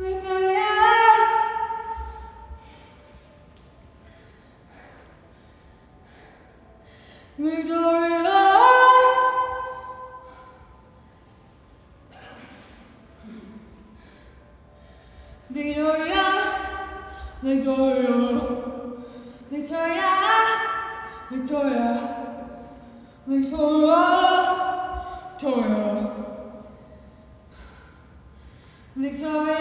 Victoria! Victoria.